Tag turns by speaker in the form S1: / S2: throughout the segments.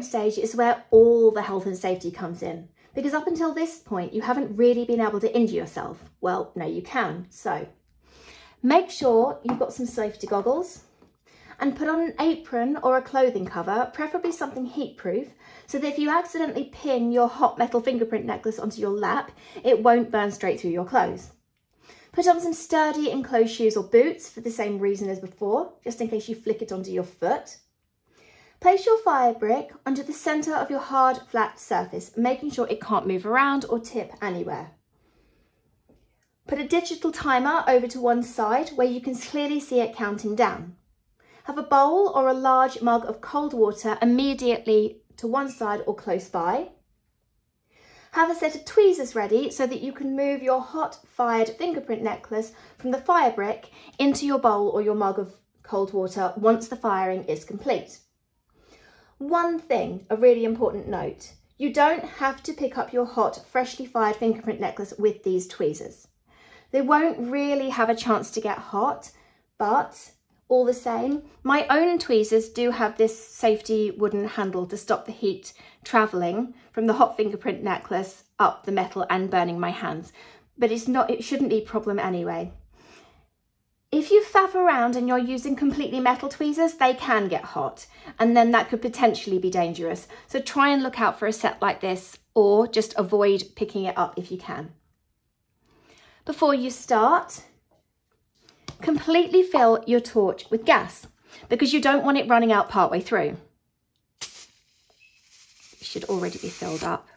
S1: stage is where all the health and safety comes in. Because up until this point, you haven't really been able to injure yourself. Well, no, you can. So make sure you've got some safety goggles and put on an apron or a clothing cover, preferably something heat proof, so that if you accidentally pin your hot metal fingerprint necklace onto your lap, it won't burn straight through your clothes. Put on some sturdy enclosed shoes or boots for the same reason as before, just in case you flick it onto your foot. Place your fire brick onto the centre of your hard, flat surface, making sure it can't move around or tip anywhere. Put a digital timer over to one side where you can clearly see it counting down. Have a bowl or a large mug of cold water immediately to one side or close by. Have a set of tweezers ready so that you can move your hot fired fingerprint necklace from the fire brick into your bowl or your mug of cold water once the firing is complete. One thing, a really important note, you don't have to pick up your hot, freshly fired fingerprint necklace with these tweezers. They won't really have a chance to get hot, but all the same. My own tweezers do have this safety wooden handle to stop the heat travelling from the hot fingerprint necklace up the metal and burning my hands. But it's not, it shouldn't be a problem anyway. If you faff around and you're using completely metal tweezers, they can get hot and then that could potentially be dangerous. So try and look out for a set like this or just avoid picking it up if you can. Before you start, completely fill your torch with gas because you don't want it running out partway through. It should already be filled up.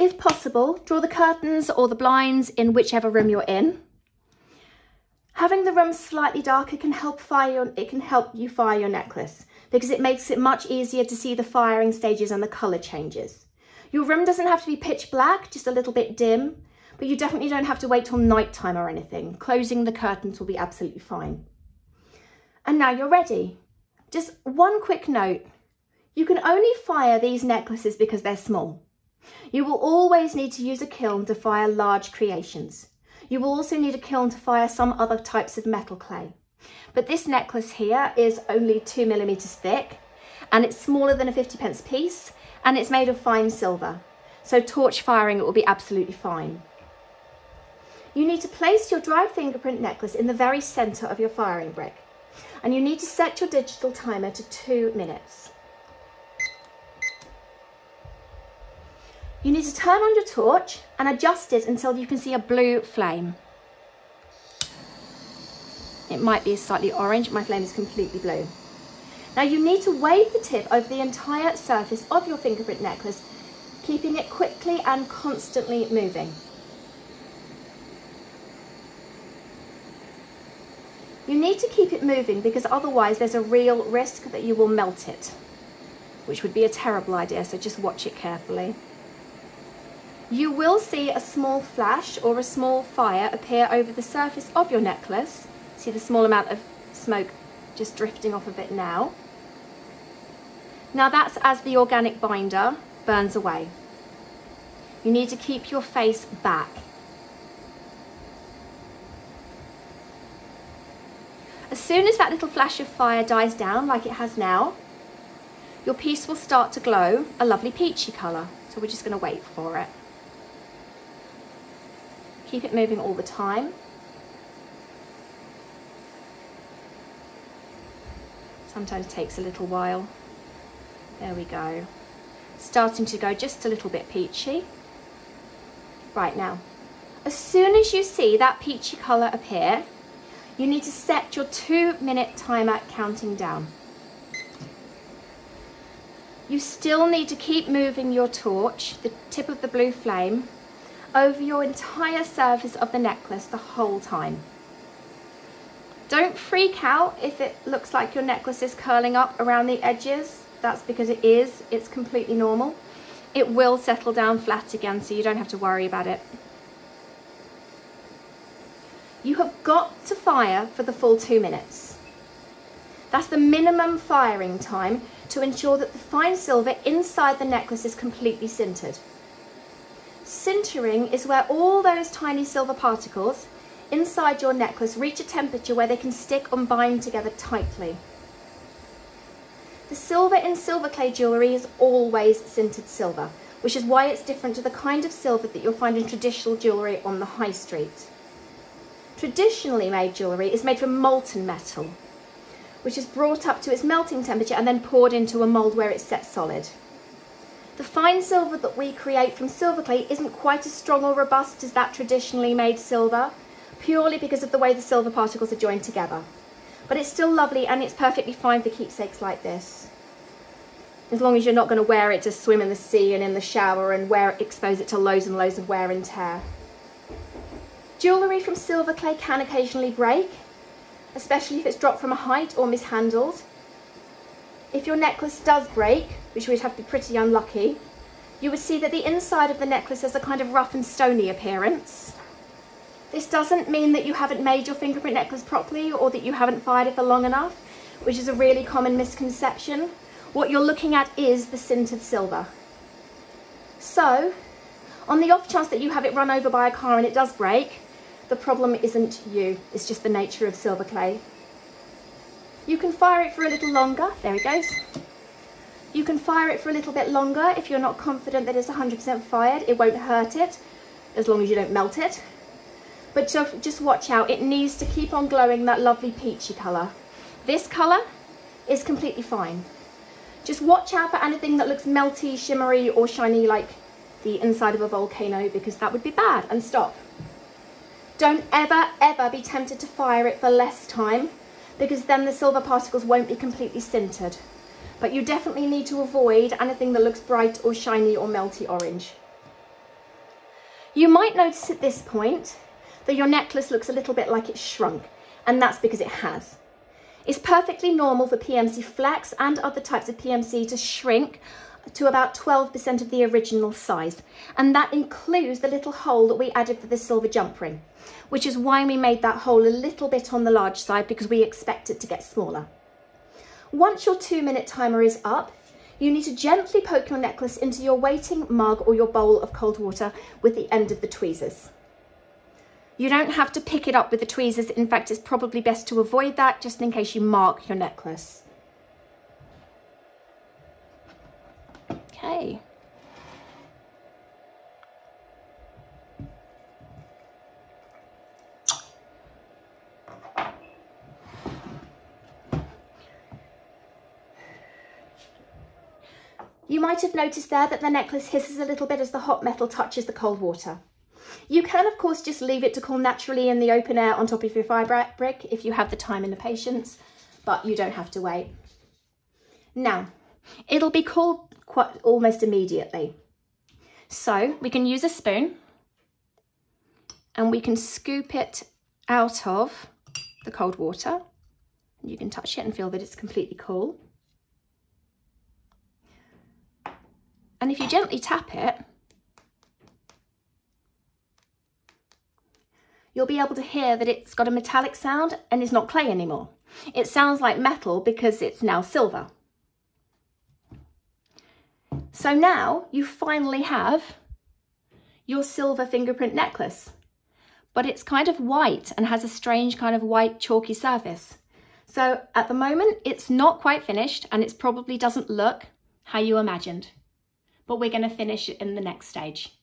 S1: If possible, draw the curtains or the blinds in whichever room you're in. Having the room slightly darker can help fire your, it can help you fire your necklace because it makes it much easier to see the firing stages and the colour changes. Your room doesn't have to be pitch black, just a little bit dim, but you definitely don't have to wait till night time or anything. Closing the curtains will be absolutely fine. And now you're ready. Just one quick note. You can only fire these necklaces because they're small. You will always need to use a kiln to fire large creations. You will also need a kiln to fire some other types of metal clay. But this necklace here is only two millimeters thick and it's smaller than a 50 pence piece and it's made of fine silver. So torch firing it will be absolutely fine. You need to place your dried fingerprint necklace in the very centre of your firing brick. And you need to set your digital timer to two minutes. You need to turn on your torch and adjust it until you can see a blue flame. It might be slightly orange, my flame is completely blue. Now you need to wave the tip over the entire surface of your fingerprint necklace, keeping it quickly and constantly moving. You need to keep it moving because otherwise there's a real risk that you will melt it, which would be a terrible idea, so just watch it carefully. You will see a small flash or a small fire appear over the surface of your necklace. See the small amount of smoke just drifting off of it now. Now that's as the organic binder burns away. You need to keep your face back As soon as that little flash of fire dies down, like it has now, your piece will start to glow a lovely peachy colour. So we're just going to wait for it. Keep it moving all the time. Sometimes it takes a little while. There we go. Starting to go just a little bit peachy. Right now, as soon as you see that peachy colour appear, you need to set your two minute timer counting down. You still need to keep moving your torch, the tip of the blue flame, over your entire surface of the necklace the whole time. Don't freak out if it looks like your necklace is curling up around the edges. That's because it is, it's completely normal. It will settle down flat again, so you don't have to worry about it. You have got to fire for the full two minutes. That's the minimum firing time to ensure that the fine silver inside the necklace is completely sintered. Sintering is where all those tiny silver particles inside your necklace reach a temperature where they can stick and bind together tightly. The silver in silver clay jewellery is always sintered silver, which is why it's different to the kind of silver that you'll find in traditional jewellery on the high street. Traditionally made jewellery is made from molten metal, which is brought up to its melting temperature and then poured into a mould where it's set solid. The fine silver that we create from silver clay isn't quite as strong or robust as that traditionally made silver, purely because of the way the silver particles are joined together. But it's still lovely and it's perfectly fine for keepsakes like this. As long as you're not going to wear it to swim in the sea and in the shower and wear expose it to loads and loads of wear and tear. Jewellery from silver clay can occasionally break, especially if it's dropped from a height or mishandled. If your necklace does break, which would have to be pretty unlucky, you would see that the inside of the necklace has a kind of rough and stony appearance. This doesn't mean that you haven't made your fingerprint necklace properly or that you haven't fired it for long enough, which is a really common misconception. What you're looking at is the sintered silver. So, on the off chance that you have it run over by a car and it does break, the problem isn't you, it's just the nature of silver clay. You can fire it for a little longer, there it goes. You can fire it for a little bit longer if you're not confident that it's 100% fired, it won't hurt it, as long as you don't melt it. But just watch out, it needs to keep on glowing that lovely peachy colour. This colour is completely fine. Just watch out for anything that looks melty, shimmery or shiny like the inside of a volcano because that would be bad and stop. Don't ever, ever be tempted to fire it for less time because then the silver particles won't be completely sintered. But you definitely need to avoid anything that looks bright or shiny or melty orange. You might notice at this point that your necklace looks a little bit like it's shrunk, and that's because it has. It's perfectly normal for PMC flex and other types of PMC to shrink to about 12% of the original size. And that includes the little hole that we added for the silver jump ring, which is why we made that hole a little bit on the large side because we expect it to get smaller. Once your two minute timer is up, you need to gently poke your necklace into your waiting mug or your bowl of cold water with the end of the tweezers. You don't have to pick it up with the tweezers. In fact, it's probably best to avoid that just in case you mark your necklace. You might have noticed there that the necklace hisses a little bit as the hot metal touches the cold water. You can, of course, just leave it to cool naturally in the open air on top of your fire brick if you have the time and the patience, but you don't have to wait. Now, it'll be cooled quite almost immediately. So we can use a spoon and we can scoop it out of the cold water. You can touch it and feel that it's completely cool. And if you gently tap it, you'll be able to hear that it's got a metallic sound and is not clay anymore. It sounds like metal because it's now silver. So now you finally have your silver fingerprint necklace, but it's kind of white and has a strange kind of white chalky surface. So at the moment, it's not quite finished and it probably doesn't look how you imagined, but we're gonna finish it in the next stage.